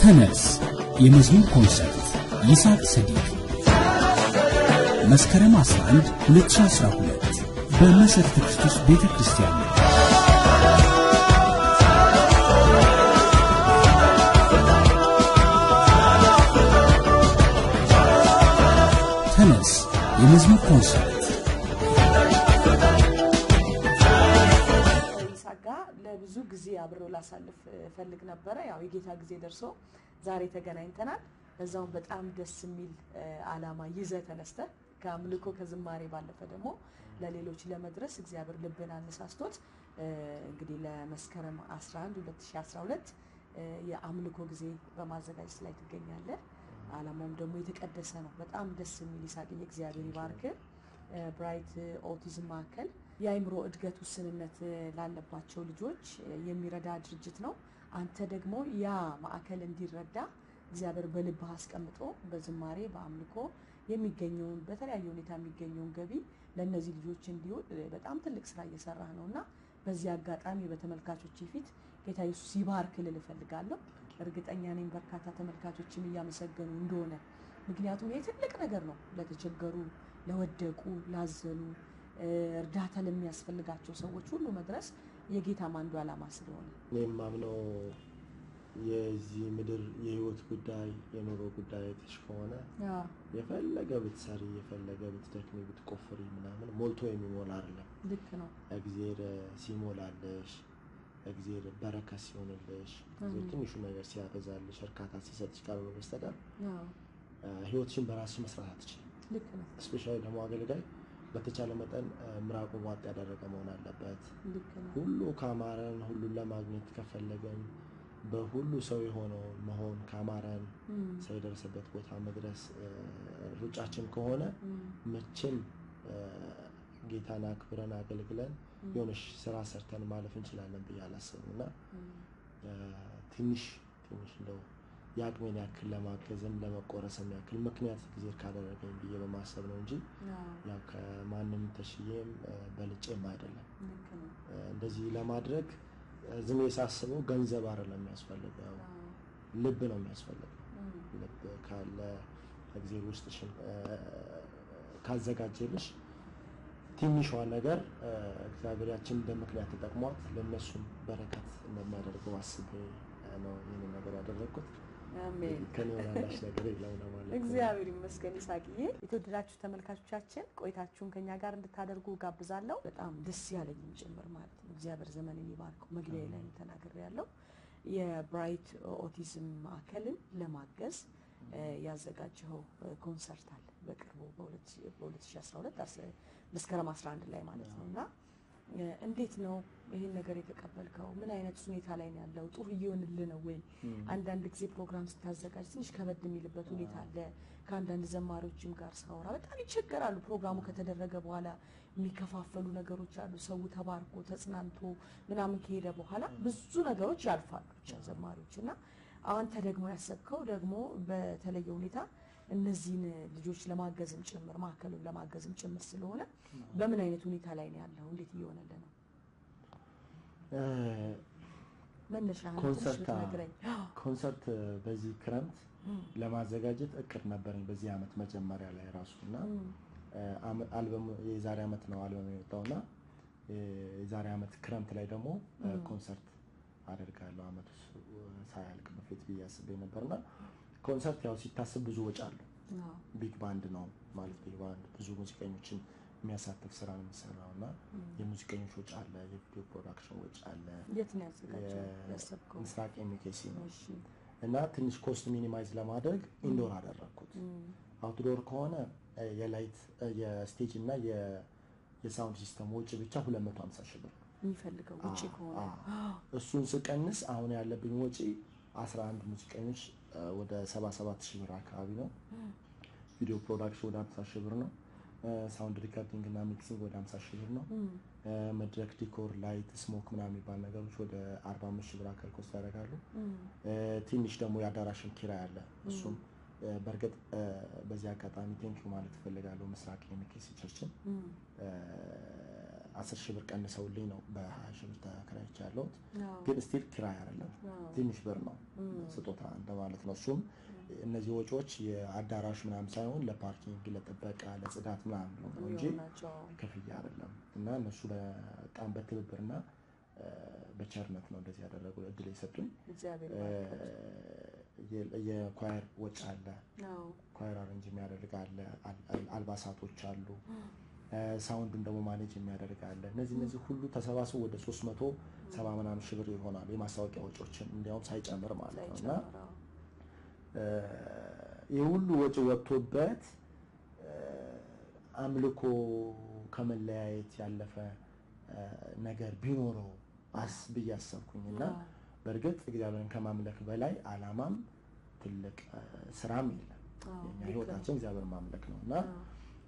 ተነስ! የመዝሙር ኮንሰርት ይስሐቅ ሰዲቅ። መስከረም 11 2012 በመሠረተ ክርስቶስ ቤተ ክርስቲያን ተነስ! የመዝሙር ኮንሰርት አብሬህ ላሳልፍ ፈልግ ነበረ። ያው የጌታ ጊዜ ደርሶ ዛሬ ተገናኝተናል። በዛውም በጣም ደስ የሚል ዓላማ ይዘህ ተነስተህ ከአምልኮ ከዝማሬ ባለፈ ደግሞ ለሌሎች ለመድረስ እግዚአብሔር ልብን አነሳስቶት እንግዲህ ለመስከረም 11 2012 የአምልኮ ጊዜ በማዘጋጀት ላይ ትገኛለህ። ዓላማውም ደግሞ የተቀደሰ ነው። በጣም ደስ የሚል ይስሐቅ እግዚአብሔር ይባርክ። ብራይት ኦቲዝም ማዕከል የአእምሮ እድገት ውስንነት ላለባቸው ልጆች የሚረዳ ድርጅት ነው። አንተ ደግሞ ያ ማዕከል እንዲረዳ እግዚአብሔር በልብህ አስቀምጦ በዝማሬ በአምልኮ የሚገኘውን በተለያየ ሁኔታ የሚገኘውን ገቢ ለእነዚህ ልጆች እንዲውል በጣም ትልቅ ስራ እየሰራህ ነው እና በዚህ አጋጣሚ በተመልካቾች ፊት ጌታ ኢየሱስ ይባርክ እፈልጋለሁ። እርግጠኛ ነኝ በርካታ ተመልካቾችም እያመሰገኑ እንደሆነ። ምክንያቱም ይህ ትልቅ ነገር ነው ለተቸገሩ፣ ለወደቁ፣ ላዘኑ እርዳታ ለሚያስፈልጋቸው ሰዎች ሁሉ መድረስ የጌታም አንዱ ዓላማ ስለሆነ እኔም ማምነው የዚህ ምድር የህይወት ጉዳይ የኑሮ ጉዳይ አይተሽ ከሆነ የፈለገ ብትሰሪ የፈለገ ብትደክሚ ብትቆፍሪ ምናምን ሞልቶ የሚሞላ አይደለም። ልክ ነው። እግዜር ሲሞላለሽ እግዜር በረከት ሲሆንልሽ ትንሹ ነገር ሲያበዛልሽ እርካታ ሲሰጥሽ ካልሆነ በስተቀር ህይወትሽን በራስሽ መስራት አትችልም። ልክ ነው። እስፔሻሊ ደግሞ አገልጋይ በተቻለ መጠን ምራቁን ዋጥ ያደረገ መሆን አለበት። ሁሉ ካማረን ሁሉን ለማግኘት ከፈለገን በሁሉ ሰው የሆነውን መሆን ካማረን ሰው የደረሰበት ቦታ መድረስ ሩጫችን ከሆነ መቼም ጌታን አክብረን አገልግለን የሆነሽ ስራ ሰርተን ማለፍ እንችላለን ብዬ አላስብም። እና ትንሽ ትንሽ እንደው የአቅሜን ያክል ለማገዝም ለመቆረስም ያክል ምክንያት ጊዜ ካደረገኝ ብዬ በማሰብ ነው እንጂ ያው ከማንም ተሽዬም በልጬም አይደለም። እንደዚህ ለማድረግ ዝም ብዬ ሳስበው ገንዘብ አይደለም የሚያስፈልገው፣ ልብ ነው የሚያስፈልገው። ልብ ካለ እግዚአብሔር ውስጥሽን ካዘጋጀልሽ ትንሿ ነገር እግዚአብሔር ያችን እንደ ምክንያት ተጠቅሟት ለእነሱም በረከት እንደሚያደርገው አስቤ ነው ይህንን ነገር ያደረግኩት። ወላላሽ ነገር ነው። እግዚአብሔር ይመስገን። ይስሐቅዬ፣ የተወደዳችሁ ተመልካቾቻችን ቆይታችሁን ከኛ ጋር እንድታደርጉ ጋብዛለሁ። በጣም ደስ ያለኝም ጭምር ማለት ነው። እግዚአብሔር ዘመንን ይባርከው። መግቢያ ላይ ተናግሬ ያለው የብራይት ኦቲዝም ማዕከልን ለማገዝ ያዘጋጀኸው ኮንሰርት አለ በቅርቡ በ2012 መስከረም 11 ላይ ማለት ነው እና እንዴት ነው ይህን ነገር የተቀበልከው? ምን አይነት ሁኔታ ላይ ነው ያለው? ጥሩ እየሆንልህ ነው ወይ? አንዳንድ ጊዜ ፕሮግራም ስታዘጋጅ ትንሽ ከበድ የሚልበት ሁኔታ አለ። ከአንዳንድ ዘማሪዎችም ጋር ሳወራ በጣም ይቸገራሉ። ፕሮግራሙ ከተደረገ በኋላ የሚከፋፈሉ ነገሮች አሉ። ሰው ተባርኮ ተጽናንቶ ምናምን ከሄደ በኋላ ብዙ ነገሮች ያልፋሉ ብቻ ዘማሪዎች እና አንተ ደግሞ ያሰብከው ደግሞ በተለየ ሁኔታ እነዚህን ልጆች ለማገዝም ጭምር ማዕከሉን ለማገዝም ጭምር ስለሆነ በምን አይነት ሁኔታ ላይ ነው ያለው? እንዴት እየሆነልህ ነው? መነሻ ኮንሰርት በዚህ ክረምት ለማዘጋጀት እቅድ ነበረኝ በዚህ አመት መጀመሪያ ላይ ራሱ እና አልበም የዛሬ አመት ነው አልበም የወጣው እና የዛሬ አመት ክረምት ላይ ደግሞ ኮንሰርት አደርጋለሁ አመቱ ሳያልቅ በፊት ብዬ አስቤ ነበር እና ኮንሰርት ያው ሲታስብ ብዙ ወጪ አለው። big band ነው ማለት big band ብዙ ሙዚቀኞችን የሚያሳትፍ ስራ ነው የሚሰራው እና የሙዚቀኞች ወጪ አለ፣ የ video production ወጪ አለ።? ምስራቅ MKC ነው እና ትንሽ cost minimize ለማድረግ indoor አደረግኩት። outdoor ከሆነ የ light የ stage እና የ sound system ወጪ ብቻ 250 ሺህ ብር የሚፈልገው ውጭ ከሆነ እሱን ስቀንስ አሁን ያለብኝ ወጪ 11 ሙዚቀኞች ወደ 77 ሺህ ብር አካባቢ ነው። video production ወደ 50 ሺህ ብር ነው። sound recording እና mixing ወደ 50 ሺህ ብር ነው። መድረክ decor፣ light፣ smoke ምናምን የሚባል ነገሮች ወደ 45 ሺህ ብር አካባቢ cost ያደርጋሉ። ትንሽ ደግሞ የአዳራሽን ኪራይ አለ። እሱም በእርግጥ በዚህ አጋጣሚ thank you ማለት እፈልጋለሁ ምስራቅ MKC church ን አስር ሺህ ብር ቀንሰውልኝ ነው በሀያ ሺህ ብር ተከራይቼ ያለሁት። ግን still ኪራይ አይደለም። ትንሽ ብር ነው ስጦታ እንደማለት ነው። እሱም እነዚህ ወጪዎች የአዳራሽ ምናምን ሳይሆን ለ parking፣ ለጥበቃ፣ ለጽዳት ምናምን ነው እንጂ ክፍያ አይደለም። እና እነሱ በጣም በትብብርና በቸርነት ነው እንደዚህ ያደረጉ እድል የሰጡኝ። የ choir ወጪ አለ። choir arrange የሚያደርግ አለ፣ አል- አል- አልባሳቶች አሉ፣ sound ኡን ደግሞ manage የሚያደርግ አለ። እነዚህ እነዚህ ሁሉ ተሰባስበው ወደ 370 ምናምን ሺህ ብር ይሆናሉ የማስታወቂያ ወጪዎችን እንዲያውም ሳይጨምር ማለት ነው። እና ይህ ሁሉ ወጪ ወጥቶበት አምልኮ ከመለያየት ያለፈ ነገር ቢኖረው አስ ብዬ አሰብኩኝ። እና በእርግጥ እግዚአብሔርን ከማምለክ በላይ አላማም ትልቅ ስራም የለም። የኛ ህይወታችን እግዚአብሔር ማምለክ ነው። እና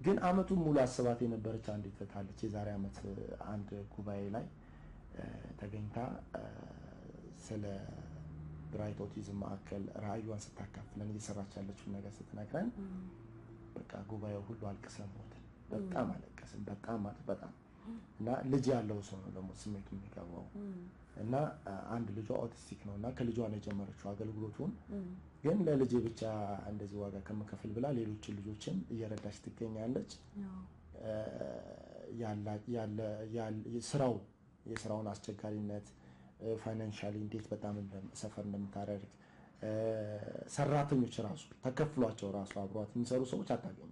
ግን አመቱን ሙሉ አስባት የነበረች አንዲት እህት አለች። የዛሬ አመት አንድ ጉባኤ ላይ ተገኝታ ስለ ብራይት ኦቲዝም ማዕከል ራዕዩን ስታካፍለን እየሰራች ያለችውን ነገር ስትነግረን በቃ ጉባኤው ሁሉ አልቅሰን ሞትን። በጣም አለቀስን። በጣም ማለት በጣም እና ልጅ ያለው ሰው ነው ደግሞ ስሜቱ የሚገባው እና አንድ ልጇ autistic ነው እና ከልጇ ነው የጀመረችው አገልግሎቱን ግን ለልጄ ብቻ እንደዚህ ዋጋ ከምከፍል ብላ ሌሎችን ልጆችን እየረዳች ትገኛለች። ስራው የስራውን አስቸጋሪነት financially እንዴት በጣም suffer እንደምታደርግ ሰራተኞች ራሱ ተከፍሏቸው ራሱ አብሯት የሚሰሩ ሰዎች አዎ፣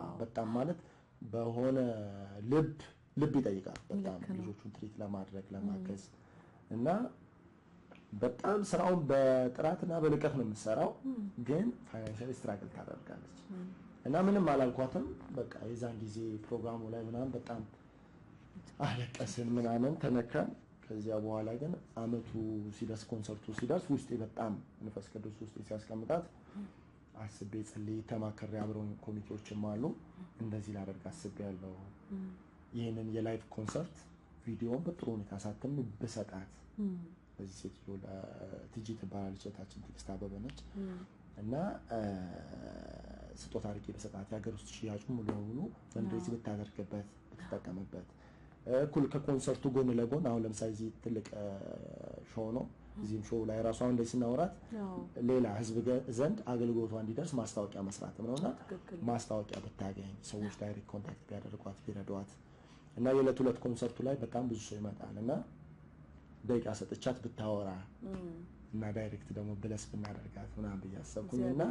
አዎ። በጣም ማለት በሆነ ልብ ልብ ይጠይቃል በጣም ልጆቹን treat ለማድረግ ለማገዝ እና በጣም ስራውን በጥራትና በልቀት ነው የምትሰራው፣ ግን financially struggle ታደርጋለች እና ምንም አላልኳትም። በቃ የዛን ጊዜ ፕሮግራሙ ላይ ምናምን በጣም አለቀስን ምናምን ተነካን። ከዚያ በኋላ ግን አመቱ ሲደርስ ኮንሰርቱ ሲደርስ ውስጤ በጣም መንፈስ ቅዱስ ውስጤ ሲያስቀምጣት አስቤ ጸልዬ ተማከሬ አብረውን ኮሚቴዎችም አሉ እንደዚህ ላደርግ አስቤ ያለው ይህንን የ live concert video ን በጥሩ ሁኔታ ሳትም ብሰጣት በዚህ ሴትዮ ቲጂ ትባላለች። እህታችን ትዕግስት አበበ ነች። እና ስጦታ አድርጌ ብሰጣት የሀገር ውስጥ ሽያጩ ሙሉ በሙሉ fundraise ብታደርግበት ብትጠቀምበት እኩል ከኮንሰርቱ ጎን ለጎን አሁን ለምሳሌ እዚህ ትልቅ show ነው። እዚህም show ላይ ራሱ አሁን ላይ ስናወራት ሌላ ህዝብ ዘንድ አገልግሎቷ እንዲደርስ ማስታወቂያ መስራትም ነው። እና ትክክል። ማስታወቂያ ብታገኝ ሰዎች direct contact ቢያደርጓት ቢረዷት። እና የዕለት ሁለት ኮንሰርቱ ላይ በጣም ብዙ ሰው ይመጣል። እና ደቂቃ ሰጥቻት ብታወራ እና direct ደግሞ bless ብናደርጋት ምናምን ብዬ አሰብኩኝ እና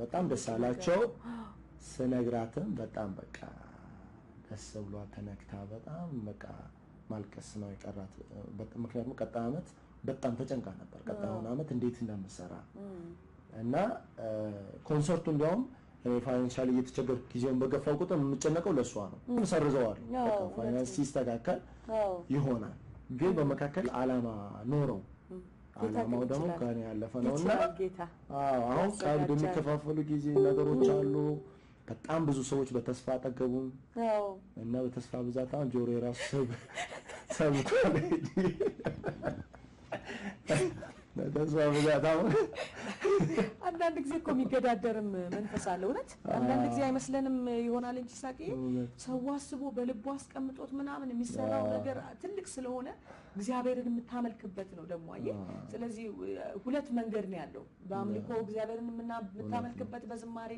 በጣም ደስ አላቸው። ስነግራትም በጣም በቃ ደስ ብሏት ተነክታ በጣም በቃ ማልቀስ ነው የቀራት። ምክንያቱም ቀጣይ ዓመት በጣም ተጨንቃ ነበር ቀጣዩን ዓመት እንዴት እንደምሰራ እና ኮንሰርቱ እንዲያውም እኔ financially እየተቸገርኩ ጊዜውን በገፋው ቁጥር የምጨነቀው ለእሷ ነው። ሰርዘዋል ፋይናንስ ሲስተካከል ይሆናል። ግን በመካከል አላማ ኖረው አላማው ደግሞ ከኔ ያለፈ ነው እና አሁን ቀብድ የሚከፋፈሉ ጊዜ ነገሮች አሉ። በጣም ብዙ ሰዎች በተስፋ አጠገቡም እና በተስፋ ብዛት አሁን ጆሮ የራሱ ሰብ ሰብቷል። በተስፋ ብዛት አሁን አንዳንድ ጊዜ እኮ የሚገዳደርም መንፈስ አለ። እውነት አንዳንድ ጊዜ አይመስለንም ይሆናል እንጂ ሳቄ ሰው አስቦ በልቡ አስቀምጦት ምናምን የሚሰራው ነገር ትልቅ ስለሆነ እግዚአብሔርን የምታመልክበት ነው ደግሞ አየህ። ስለዚህ ሁለት መንገድ ነው ያለው። በአምልኮ እግዚአብሔርን የምታመልክበት በዝማሬ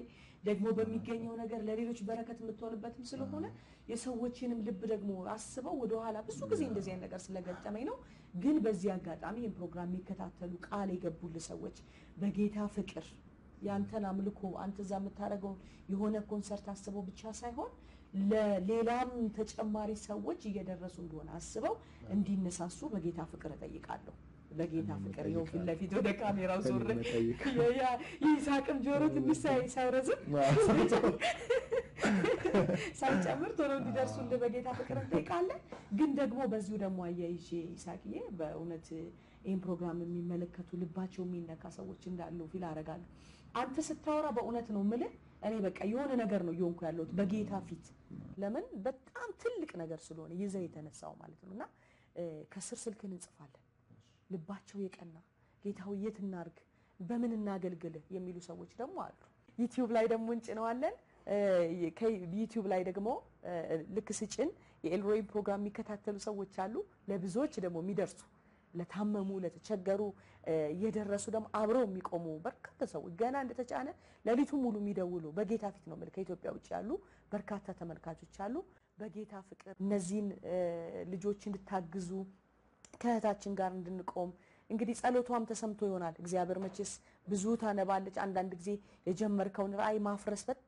ደግሞ በሚገኘው ነገር ለሌሎች በረከት የምትሆንበትም ስለሆነ የሰዎችንም ልብ ደግሞ አስበው ወደኋላ ብዙ ጊዜ እንደዚህ አይነት ነገር ስለገጠመኝ ነው። ግን በዚህ አጋጣሚ ይህን ፕሮግራም የሚከታተሉ ቃል የገቡልህ ሰዎች በጌታ ፍቅር ያንተን አምልኮ አንተ እዛ የምታደርገውን የሆነ ኮንሰርት አስበው ብቻ ሳይሆን ለሌላም ተጨማሪ ሰዎች እየደረሱ እንደሆነ አስበው እንዲነሳሱ በጌታ ፍቅር እጠይቃለሁ። በጌታ ፍቅር ይኸው ፊት ለፊት ወደ ካሜራው ዞር የይስሐቅም ጆሮ ትንሽ ሳይ- ሳይረዝም ሳይጨምር ቶሎ እንዲደርሱልህ በጌታ ፍቅር እንጠይቃለን። ግን ደግሞ በዚሁ ደግሞ አያይዤ ይሳቅዬ በእውነት ይህን ፕሮግራም የሚመለከቱ ልባቸው የሚነካ ሰዎች እንዳሉ ፊል አደርጋለሁ። አንተ ስታወራ በእውነት ነው የምልህ እኔ በቃ የሆነ ነገር ነው እየሆንኩ ያለሁት በጌታ ፊት። ለምን በጣም ትልቅ ነገር ስለሆነ ይዘህ የተነሳው ማለት ነው እና ከስር ስልክን እንጽፋለን ልባቸው የቀና ጌታው የት እናርግ በምን እናገልግል የሚሉ ሰዎች ደግሞ አሉ። ዩቲዩብ ላይ ደግሞ እንጭነዋለን። ዩቲዩብ ላይ ደግሞ ልክ ስጭን የኤልሮይ ፕሮግራም የሚከታተሉ ሰዎች አሉ። ለብዙዎች ደግሞ የሚደርሱ ለታመሙ፣ ለተቸገሩ እየደረሱ ደግሞ አብረው የሚቆሙ በርካታ ሰዎች ገና እንደተጫነ ሌሊቱ ሙሉ የሚደውሉ በጌታ ፊት ነው ከኢትዮጵያ ውጭ ያሉ በርካታ ተመልካቾች አሉ። በጌታ ፍቅር እነዚህን ልጆች እንድታግዙ ከእህታችን ጋር እንድንቆም እንግዲህ ጸሎቷም ተሰምቶ ይሆናል። እግዚአብሔር መቼስ ብዙ ታነባለች። አንዳንድ ጊዜ የጀመርከውን ራእይ ማፍረስ በጣም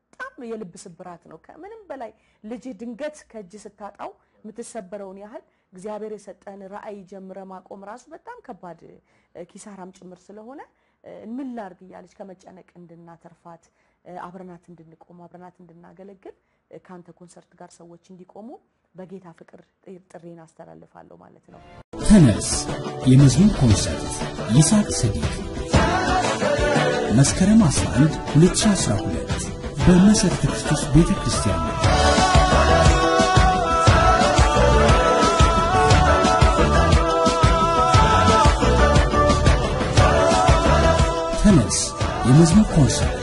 የልብ ስብራት ነው። ከምንም በላይ ልጅ ድንገት ከእጅ ስታጣው የምትሰበረውን ያህል እግዚአብሔር የሰጠህን ራእይ ጀምረ ማቆም ራሱ በጣም ከባድ ኪሳራም ጭምር ስለሆነ ምን ላርግ እያለች ከመጨነቅ እንድናተርፋት አብረናት እንድንቆም አብረናት እንድናገለግል ከአንተ ኮንሰርት ጋር ሰዎች እንዲቆሙ በጌታ ፍቅር ጥሪን አስተላልፋለሁ ማለት ነው። ተነስ የመዝሙር ኮንሰርት ይስሐቅ ስዲቅ መስከረም 11 2012 በመሠረተ ክርስቶስ ቤተ ክርስቲያን ነው። ተነስ የመዝሙር ኮንሰርት